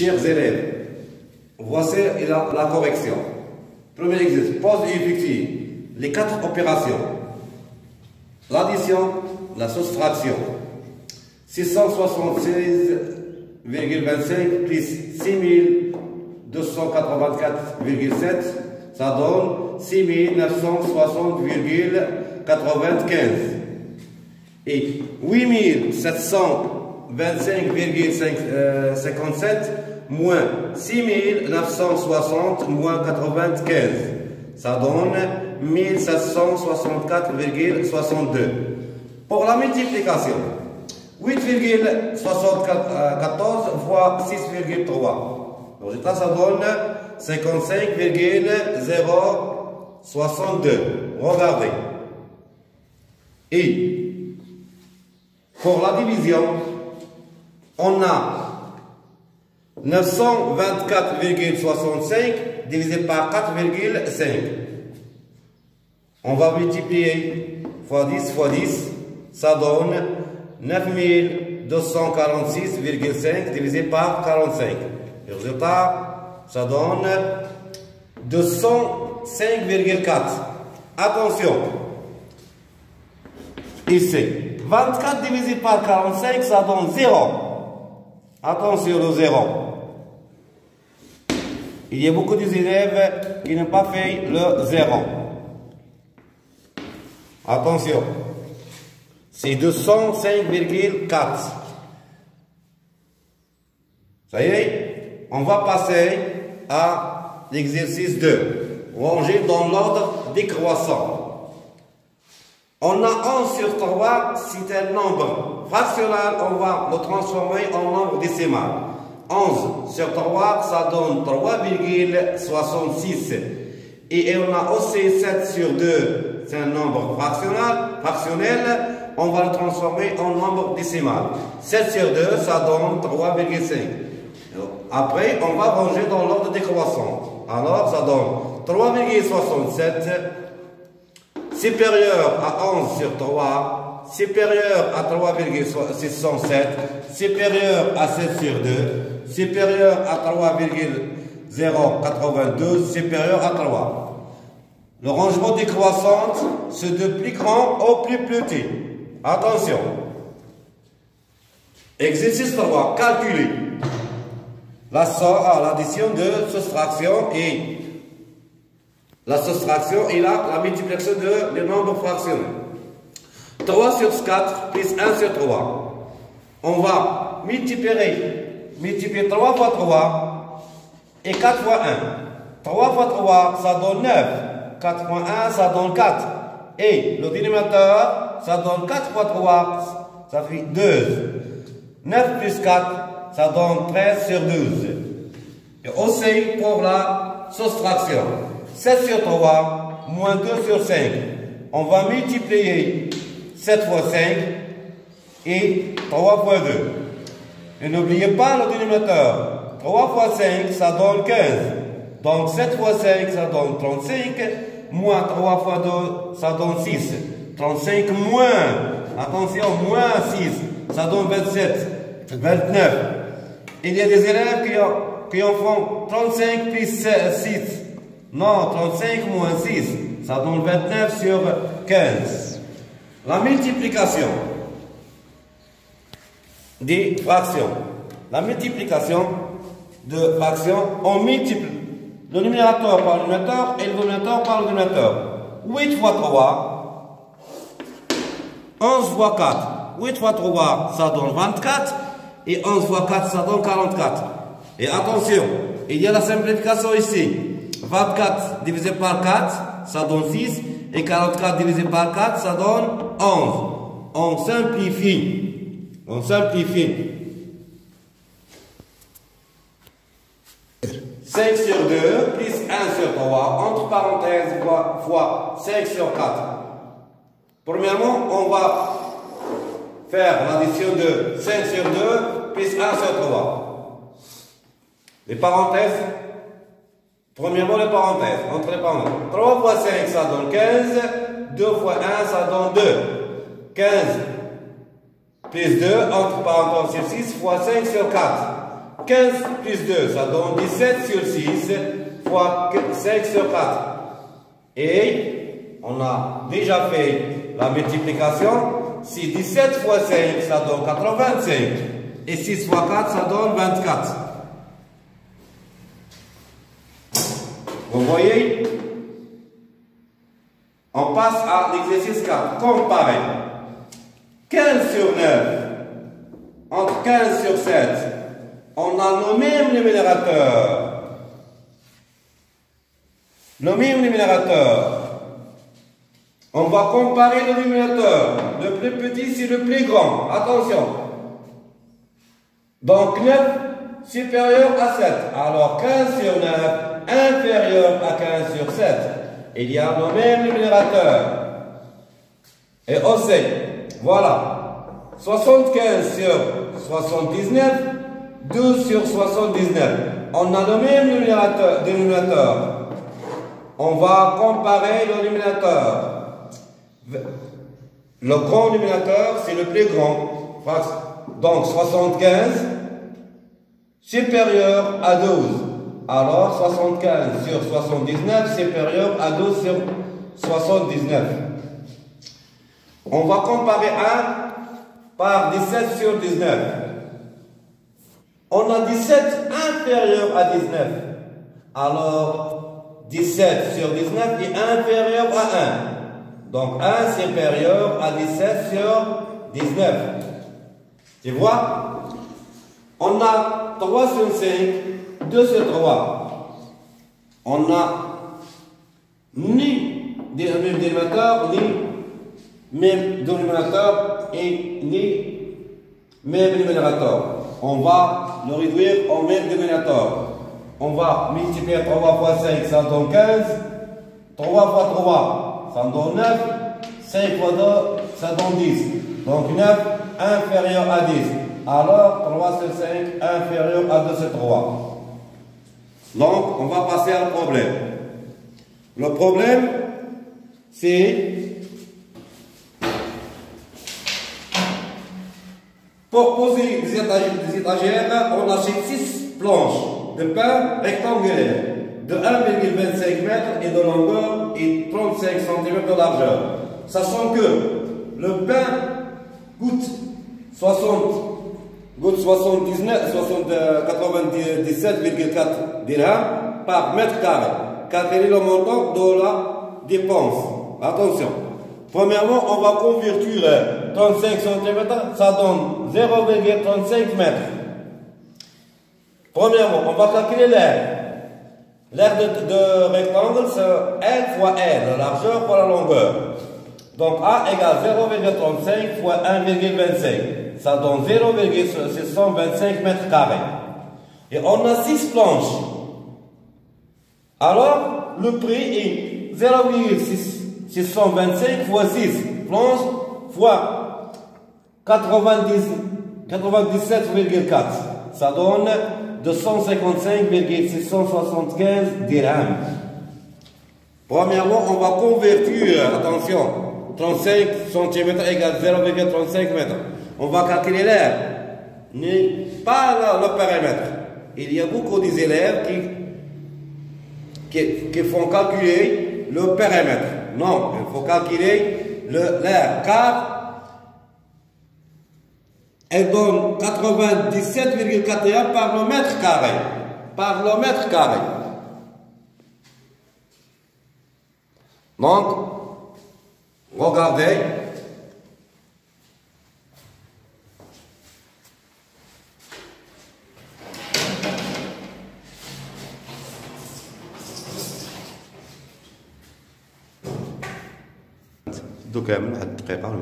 Chers élèves, voici la, correction. Premier exercice, pose et effectue les quatre opérations. L'addition, la soustraction. 676,25 plus 6284,7, ça donne 6960,95. Et 8700 25,57 moins 6960 moins 95. Ça donne 1764,62. Pour la multiplication, 8,74 fois 6,3. Le résultat, ça donne 55,062. Regardez. Et pour la division, on a 924,65 divisé par 4,5. On va multiplier fois 10 fois 10, ça donne 9246,5 divisé par 45. Le résultat, ça donne 205,4. Attention, ici, 24 divisé par 45, ça donne 0. Attention le zéro. Il y a beaucoup d'élèves qui n'ont pas fait le zéro. Attention. C'est 205,4. Ça y est, on va passer à l'exercice 2. Ranger dans l'ordre décroissant. On a 11 sur 3, c'est un nombre fractionnel, on va le transformer en nombre décimal. 11 sur 3, ça donne 3,66. Et on a aussi 7 sur 2, c'est un nombre fractionnel, fractionnel, on va le transformer en nombre décimal. 7 sur 2, ça donne 3,5. Après, on va ranger dans l'ordre décroissant. Alors, ça donne 3,67 supérieur à 11 sur 3, supérieur à 3,607, supérieur à 7 sur 2, supérieur à 3,092, supérieur à 3. Le rangement décroissant se de plus grand au plus petit. Attention. Exercice 3. Calculer la l'addition de soustraction et la soustraction et la, multiplication de les nombres fractionnels. 3 sur 4 plus 1 sur 3. On va multiplier, multiplier 3 fois 3 et 4 fois 1. 3 fois 3, ça donne 9. 4 fois 1, ça donne 4. Et le dénominateur, ça donne 4 fois 3, ça fait 2. 9 plus 4, ça donne 13 sur 12. Et aussi pour la soustraction. 7 sur 3, moins 2 sur 5. On va multiplier 7 fois 5 et 3 fois 2. Et n'oubliez pas le dénominateur. 3 fois 5, ça donne 15. Donc 7 fois 5, ça donne 35. Moins 3 fois 2, ça donne 6. 35 moins, attention, moins 6, ça donne 27, 29. Il y a des élèves qui en, qui en font 35 plus 6. Non, 35 moins 6, ça donne 29 sur 15. La multiplication des fractions. La multiplication de fractions, on multiplie le numérateur par le numérateur et le dénominateur par le dénominateur. 8 fois 3, 11 fois 4. 8 fois 3, ça donne 24. Et 11 fois 4, ça donne 44. Et attention, il y a la simplification ici. 24 divisé par 4, ça donne 6. Et 44 divisé par 4, ça donne 11. On simplifie. On simplifie. 5 sur 2 plus 1 sur 3, entre parenthèses, fois 5 sur 4. Premièrement, on va faire l'addition de 5 sur 2 plus 1 sur 3. Les parenthèses, Premièrement, les parenthèses, entre les parenthèses. 3 fois 5, ça donne 15. 2 fois 1, ça donne 2. 15 plus 2, entre parenthèses, 6 fois 5 sur 4. 15 plus 2, ça donne 17 sur 6 fois 5 sur 4. Et on a déjà fait la multiplication. Si 17 fois 5, ça donne 85. Et 6 fois 4, ça donne 24. Vous voyez? On passe à l'exercice 4. Comparer. 15 sur 9 entre 15 sur 7, on a nos mêmes numérateurs. Nos mêmes numérateurs. On va comparer le numérateur. Le plus petit, c'est le plus grand. Attention. Donc 9 supérieur à 7. Alors 15 sur 9 inférieur à 15 sur 7. Il y a nos mêmes numérateurs. Et aussi, voilà. 75 sur 79, 12 sur 79. On a le même dénominateur. On va comparer le dénominateur. Le grand dénominateur, c'est le plus grand. Donc 75 supérieur à 12. Alors 75 sur 79 supérieur à 12 sur 79. On va comparer un par 17 sur 19. On a 17 inférieur à 19. Alors, 17 sur 19 est inférieur à 1. Donc, 1 supérieur à 17 sur 19. Tu vois? On a 3 sur 5, 2 sur 3. On a ni dénominateur, ni même dénominateur et ni même numérateur. On va le réduire en même dénominateur. On va multiplier 3 fois 5, ça donne 15. 3 fois 3, ça donne 9. 5 fois 2, ça donne 10. Donc 9 inférieur à 10. Alors 3 sur 5 inférieur à 2 sur 3. Donc on va passer à le problème. Le problème, c'est Pour poser des étagères, on achète 6 planches de pain rectangulaires de 1,25 m et de longueur et 35 cm de largeur. Sachant que le pain coûte 60 79, 97,4 dirhams par mètre carré. Est le montant de la dépense Attention. Premièrement, on va convertir 35 cm, ça donne 0,35 mètres. Premièrement, on va calculer l'air. L'air de, rectangle, c'est L fois L, la largeur fois la longueur. Donc A égale 0,35 fois 1,25. Ça donne 0,625 mètres carrés. Et on a 6 planches. Alors, le prix est 0,625 fois 6 planches fois 97,4. Ça donne 255,675 dirhams. Premièrement, on va convertir, attention, 35 cm égale 0,35 mètres. On va calculer l'air, pas le périmètre. Il y a beaucoup d'élèves qui, font calculer le périmètre. Non, il faut calculer l'air, car elle donne 97,41 par le mètre carré. Par le mètre carré. Donc, regardez. دوكا من واحد الدقيقة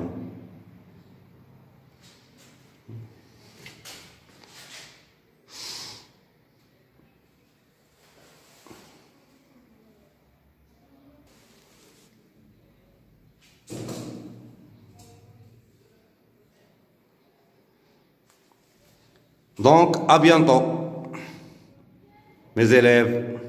Donc, à bientôt, mes élèves.